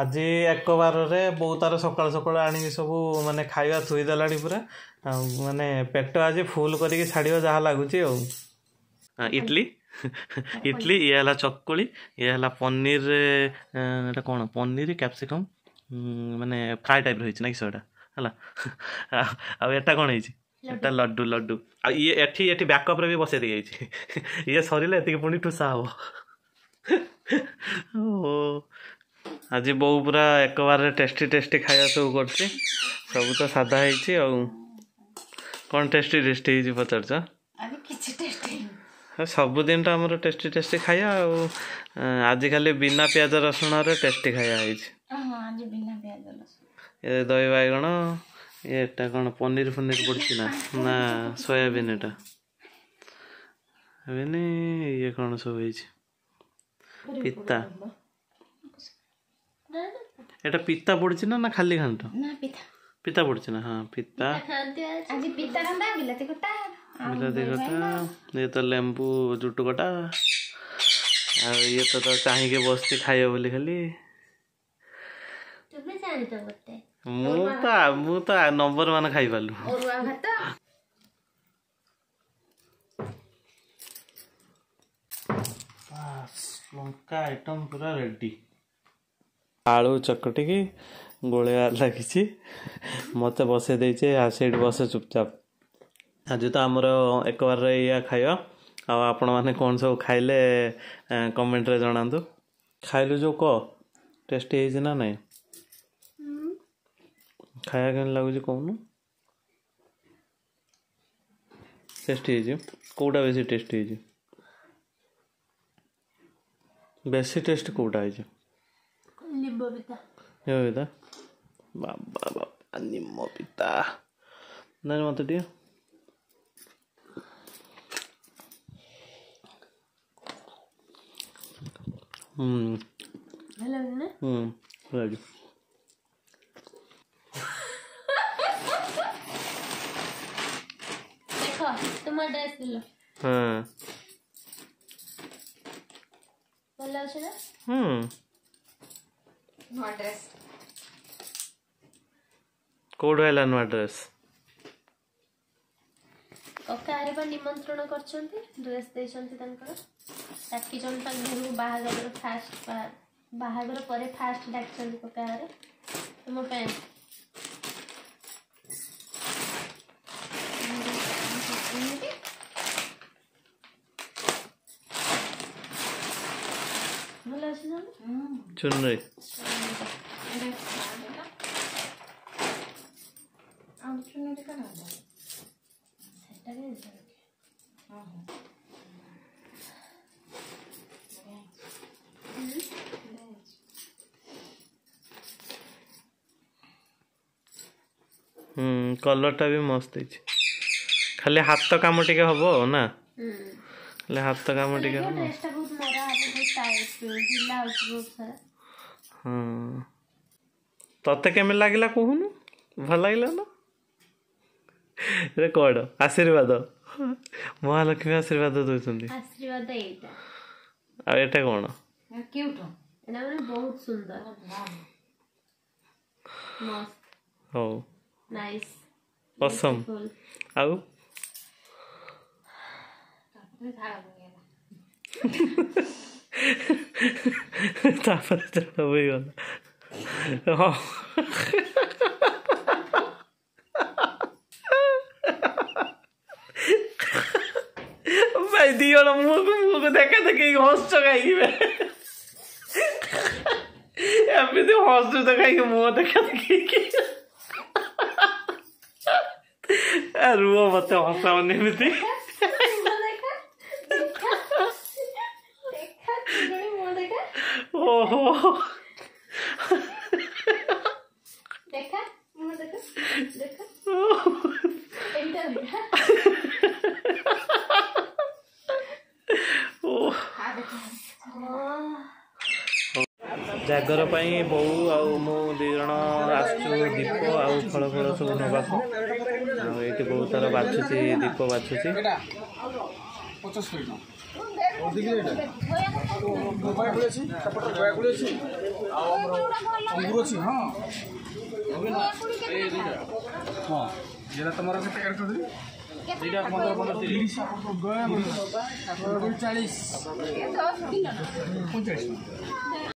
ଆଜି ଏକବାରରେ ବାରରେ ବୋଉ ତା'ର ସକାଳୁ ସକାଳୁ ଆଣିକି ସବୁ ମାନେ ଖାଇବା ଥୋଇଦେଲାଣି ପୁରା ଆଉ ମାନେ ପେଟ ଆଜି ଫୁଲ୍ କରିକି ଛାଡ଼ିବ ଯାହା ଲାଗୁଛି ଆଉ ଇଟିଲି ଇଟିଲି ଇଏ ହେଲା ଚକୁଳି ଇଏ ହେଲା ପନିର ଏଇଟା କ'ଣ ପନିର କ୍ୟାପ୍ସିକମ୍ ମାନେ ଫ୍ରାଏ ଟାଇପ୍ର ହେଇଛି ନା କି ସେଇଟା ହେଲା ଆଉ ଏଟା କ'ଣ ହେଇଛି ଏଟା ଲଡ଼ୁ ଲଡ଼ୁ ଆଉ ଇଏ ଏଠି ଏଠି ବ୍ୟାକଅପ୍ରେ ବି ବସେଇ ଦେଇଯାଇଛି ଇଏ ସରିଲେ ଏତିକି ପୁଣି ଠୁସା ହବ ଓ ଆଜି ବୋଉ ପୁରା ଏକବାରରେ ଟେଷ୍ଟି ଟେଷ୍ଟି ଖାଇବା ସବୁ କରୁଛି ସବୁ ତ ସାଧା ହେଇଛି ଆଉ କ'ଣ ଟେଷ୍ଟି ଟେଷ୍ଟି ହେଇଛି ପଚାରୁଛ ସବୁଦିନ ତ ଆମର ଟେଷ୍ଟି ଟେଷ୍ଟି ଖାଇବା ଆଉ ଆଜି ଖାଲି ବିନା ପିଆଜ ରସୁଣରେ ଟେଷ୍ଟି ଖାଇବା ହେଇଛି ଏ ଦହି ବାଇଗଣ ଏଟା କ'ଣ ପନିର ଫନିର ପଡ଼ିଛି ନା ନା ସୋୟାବିନ୍ ଏଟା ସୋୟାବିନ୍ ଇଏ କ'ଣ ସବୁ ହେଇଛି ପିତା এটা পিতা পড়ছে না না খালি ঘান্ট না পিতা পিতা পড়ছে না হ্যাঁ পিতা আজি পিতা ঘান্টা বিলাতি কটা বিলাতি কটা ये तो लेम्बू जुटू कटा और ये तो तो चाहे के बसते खाइयो बोली खाली তুমি জানি তো বলতে ମୁଁ ତ ମୁଁ ତ ନମ୍ବର ମାନ ଖାଇପାରିଲୁ ଅରୁଆ ଭାତ ଲଙ୍କା ଆଇଟମ୍ ପୁରା ରେଡ଼ି ଆଳୁ ଚକଟିକି ଗୋଳେଇବା ଲାଗିଛି ମୋତେ ବସେଇ ଦେଇଛି ସେଇଠି ବସେ ଚୁପଚାପ୍ ଆଜି ତ ଆମର ଏକବାରରେ ଏଇଆ ଖାଇବା ଆଉ ଆପଣମାନେ କ'ଣ ସବୁ ଖାଇଲେ କମେଣ୍ଟରେ ଜଣାନ୍ତୁ ଖାଇଲୁ ଯେଉଁ କହ ଟେଷ୍ଟି ହେଇଛି ନା ନାହିଁ ଖାଇବା କେମିତି ଲାଗୁଛି କହୁନୁ ଟେଷ୍ଟି ହେଇଛି କେଉଁଟା ବେଶୀ ଟେଷ୍ଟି ହେଇଛି ବେଶୀ ଟେଷ୍ଟ କେଉଁଟା ହେଇଛି 먹이다. 여기다. 마마마 안님 먹이다. 나는 어떠디요? 음. நல்லா வேணும்னா ம் ராஜு তোমার ড্রেস দিল হ্যাঁ ভালো আছে না হুম નોટ ડ્રેસ କୋଉଠୁ ହେଲା ନୂଆ ଡ୍ରେସ୍ କକା ଆରେ ବା ନିମନ୍ତ୍ରଣ କରିଛନ୍ତି ଡ୍ରେସ୍ ଦେଇଛନ୍ତି ତାଙ୍କର ଡାକିଛନ୍ତି ତାଙ୍କ ଘରକୁ ବାହାଘର ଫାଷ୍ଟ ବାହାଘର ପରେ ଫାଷ୍ଟ ଡାକିଛନ୍ତି କକା ଆରେ ମୋ ପାଇଁ ଭଲ ଅଛି ଚୁନରି ହୁଁ କଲର୍ଟା ବି ମସ୍ତ ହେଇଛି ଖାଲି ହାତ କାମ ଟିକେ ହବ ନା ହେଲେ ହାତ କାମ ଟିକେ ହବ ହଁ ତତେ କେମିତି ଲାଗିଲା କହୁନୁ ଭଲ ଲାଗିଲା ନା ରେକର୍ଡ ଆଶୀର୍ବାଦ ମହାଲକ୍ଷ୍ମୀ ଆଶୀର୍ବାଦ ଦଉଛନ୍ତି ଆଶୀର୍ବାଦ ଏଇଟା ଆଉ ଏଟା କ'ଣ ବହୁତ ସୁନ୍ଦର ହଉ ଅସମ ଆଉ ତାପରେ ଚଢ଼ ହୋଇଗଲା ହଁ এই দিও না মুখ মুখ দেখে দেখে এই হস্ত খাইবে এমনিতে হস্ত দেখাই মুখ দেখে দেখে আর রুয়া মতো হসাও নেমিতি ওহো ଜାଗର ପାଇଁ ବୋଉ ଆଉ ମୁଁ ଦୁଇ ଜଣ ଆସିଛୁ ଦୀପ ଆଉ ଫଳ ଫଳ ସବୁ ନେବାକୁ ଆଉ ଏଇଠି ବହୁତ ସାରା ବାଛୁଛି ଦୀପ ବାଛୁଛି যেটা তোমার কেটে কেটে দিলি